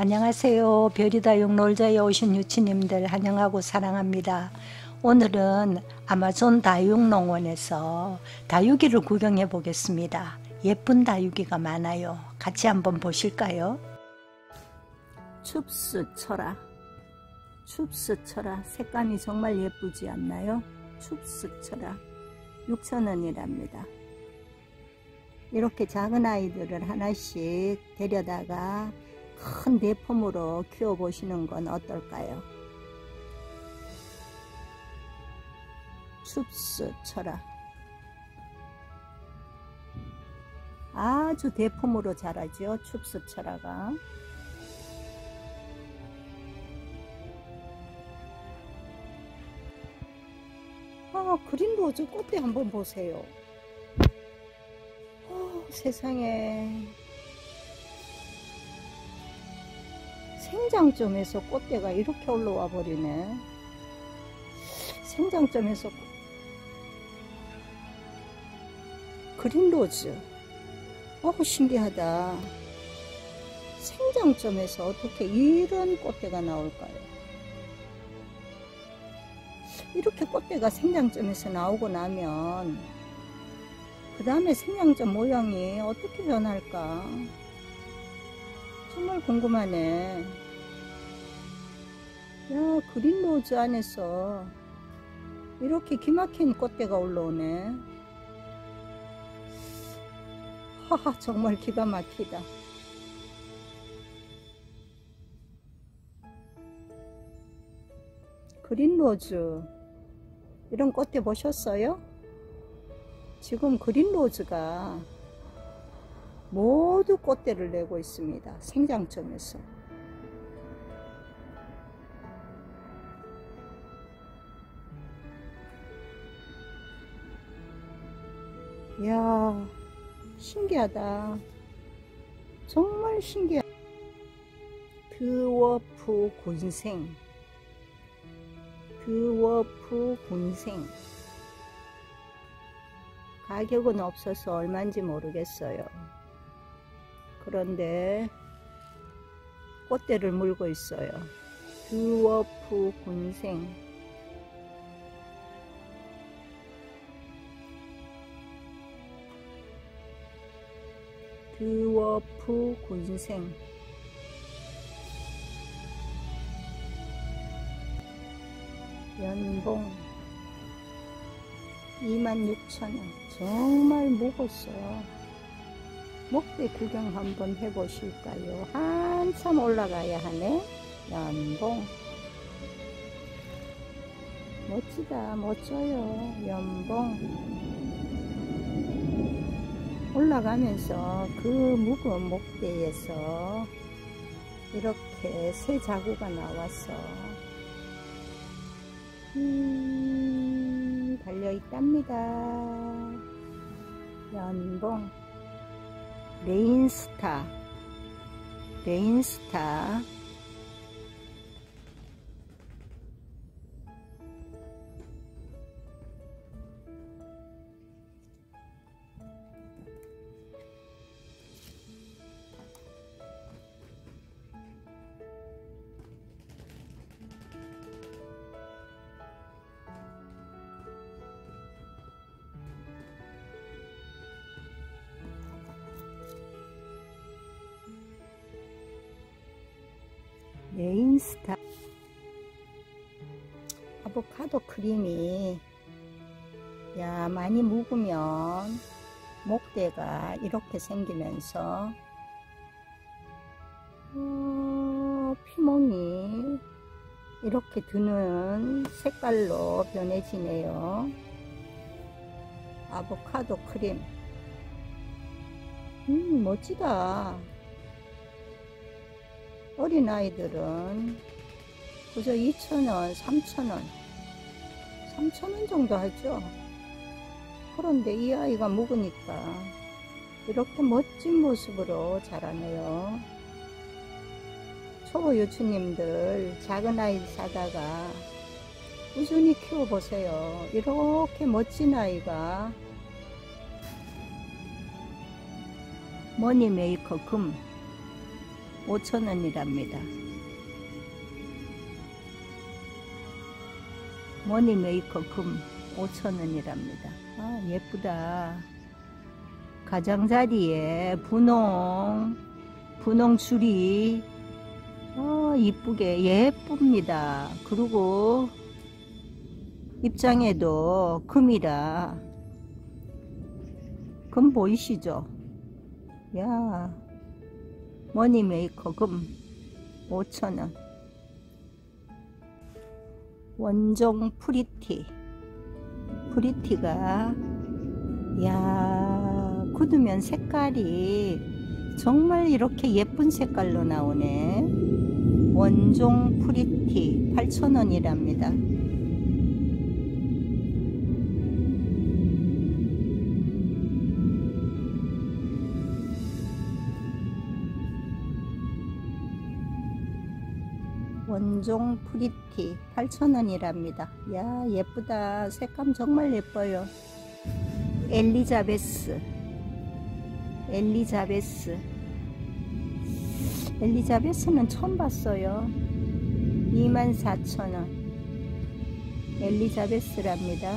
안녕하세요. 별이다 육 놀자에 오신 유치님들 환영하고 사랑합니다. 오늘은 아마존 다육농원에서 다육이를 구경해 보겠습니다. 예쁜 다육이가 많아요. 같이 한번 보실까요? 춥스 철아 춥스 철아 색감이 정말 예쁘지 않나요? 춥스 철아 6천원이랍니다. 이렇게 작은 아이들을 하나씩 데려다가 큰 대품으로 키워보시는 건 어떨까요? 춥스 철학. 아주 대품으로 자라죠 춥스 철화가 아 그린 로즈 꽃대 한번 보세요. 어, 세상에 생장점에서 꽃대가 이렇게 올라와 버리네. 생장점에서 그린로즈. 어우 신기하다. 생장점에서 어떻게 이런 꽃대가 나올까요? 이렇게 꽃대가 생장점에서 나오고 나면 그 다음에 생장점 모양이 어떻게 변할까? 정말 궁금하네. 야, 그린로즈 안에서 이렇게 기막힌 꽃대가 올라오네. 하하, 정말 기가 막히다. 그린로즈. 이런 꽃대 보셨어요? 지금 그린로즈가 모두 꽃대를 내고 있습니다. 생장점에서. 이야 신기하다. 정말 신기하다. 드워프 군생 드워프 군생 가격은 없어서 얼마인지 모르겠어요. 그런데 꽃대를 물고 있어요. 드워프 군생 드워프 군생 연봉 26,000원 정말 무었어요 목대 구경 한번 해보실까요? 한참 올라가야 하네. 연봉. 멋지다. 멋져요. 연봉. 올라가면서 그 묵은 목대에서 이렇게 새 자구가 나와서 음, 달려있답니다. 연봉. 레인스타 레인스타 레인스타. 아보카도 크림이 야 많이 묵으면 목대가 이렇게 생기면서 어, 피멍이 이렇게 드는 색깔로 변해지네요. 아보카도 크림. 음 멋지다 어린아이들은 그저 2,000원, 3,000원, 3,000원 정도 하죠. 그런데 이 아이가 묵으니까 이렇게 멋진 모습으로 자라네요. 초보 유치님들 작은 아이 사다가 꾸준히 키워보세요. 이렇게 멋진 아이가 Money Maker 금 5천원이랍니다. Money Maker 금 5천원이랍니다. 아 예쁘다. 가장자리에 분홍 분홍 줄이 어, 이쁘게 예쁩니다. 그리고 입장에도 금이라 금 보이시죠? 야 Money Maker 금 5천원. 원종 Pretty. Pretty가 야 굳으면 색깔이 정말 이렇게 예쁜 색깔로 나오네. 원종 Pretty 8,000원이랍니다 원종 Pretty 8,000원이랍니다. 야 예쁘다. 색감 정말 예뻐요. 엘리자베스 엘리자베스 엘리자베스는 처음 봤어요. 24,000원 엘리자베스랍니다.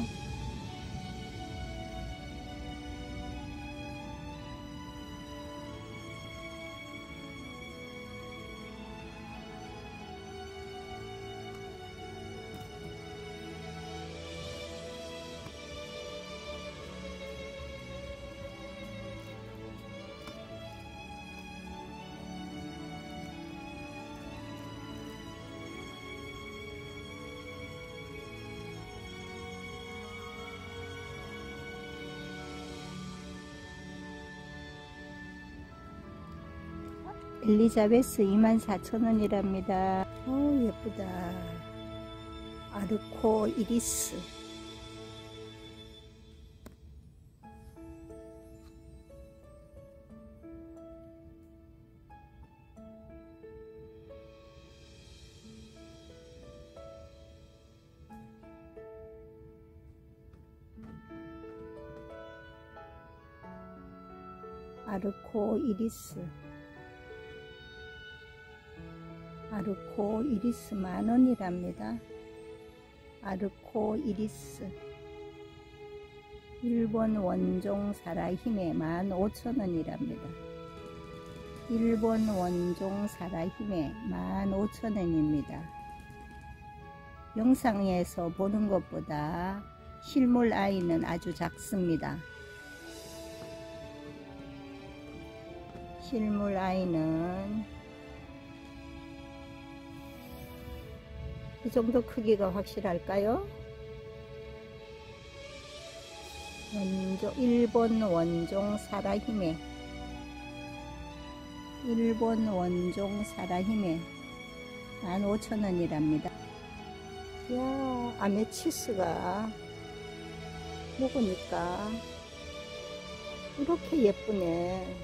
엘리자베스 24,000원이랍니다. 오 예쁘다. 아르코 이리스 아르코 이리스 아르코 이리스 만원이랍니다. 아르코 이리스 일본 원종 사라힘에 15,000원이랍니다. 일본 원종 사라힘에 15,000원입니다. 영상에서 보는 것보다 실물 아이는 아주 작습니다. 실물 아이는 이 정도 크기가 확실할까요? 원종, 일본 원종 사라힘에 일본 원종 사라힘에 15,000원이랍니다. 야 아메치스가 먹으니까 이렇게 예쁘네.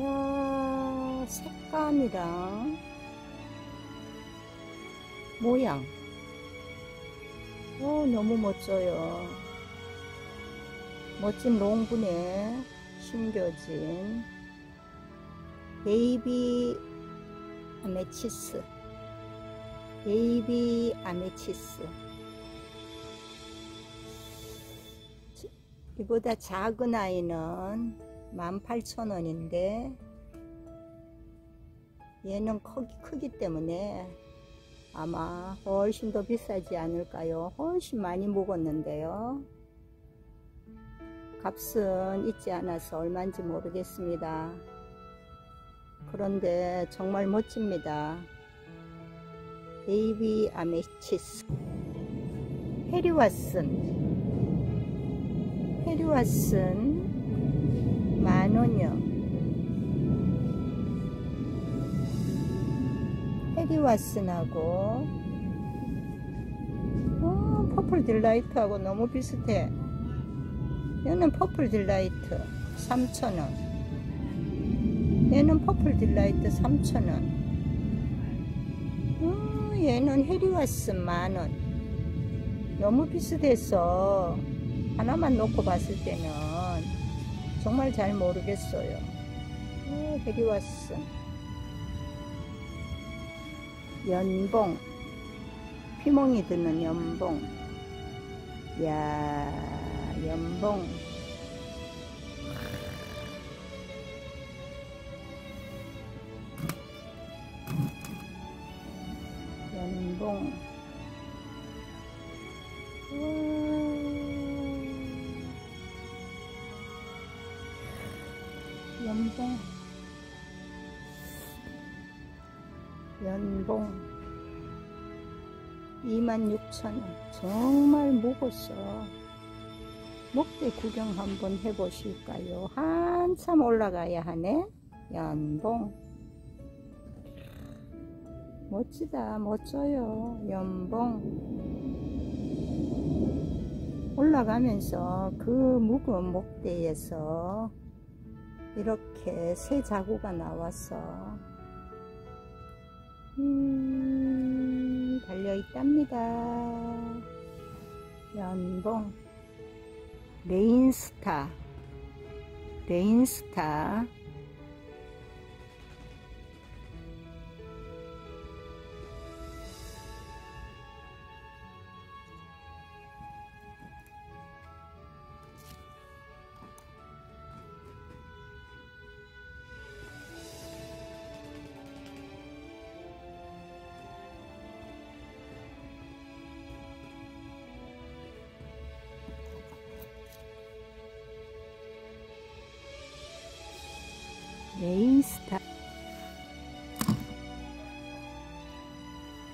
야 색감이랑 모양. 어, 너무 멋져요. 멋진 롱분에 숨겨진 Baby Amethyst. Baby Amethyst. 이보다 작은 아이는 18,000원인데 얘는 크기, 크기 때문에 아마 훨씬 더 비싸지 않을까요? 훨씬 많이 묵었는데요. 값은 있지 않아서 얼마인지 모르겠습니다. 그런데 정말 멋집니다. Baby Amethyst 해리 왓슨 해리 왓슨 만원이요. 해리 왓슨하고. 어, Purple Delight하고 너무 비슷해. 얘는 Purple Delight 3,000원. 얘는 Purple Delight 3,000원. 어, 얘는 해리 왓슨 만원. 너무 비슷해서 하나만 놓고 봤을 때는 정말 잘 모르겠어요. 오, 별이 왔어. 연봉. 피멍이 드는 연봉. 야, 연봉. 연봉. 26,000원. 정말 먹었어. 목대 구경 한번 해보실까요? 한참 올라가야 하네. 연봉. 멋지다. 멋져요. 연봉. 올라가면서 그 묵은 목대에서 이렇게 새 자구가 나왔어. 음, 달려있답니다. 연봉. 레인스타. 레인스타.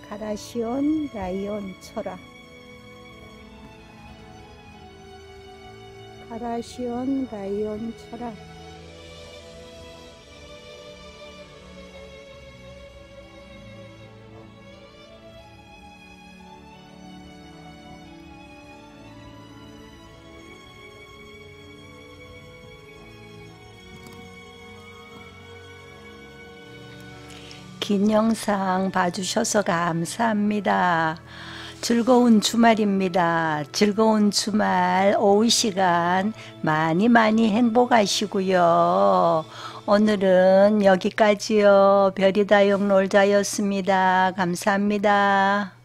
가라시온 라이온 철화. 가라시온 라이온 철화 긴 영상 봐주셔서 감사합니다. 즐거운 주말입니다. 즐거운 주말 오후 시간 많이 많이 행복하시고요. 오늘은 여기까지요. 별이다용 놀자였습니다. 감사합니다.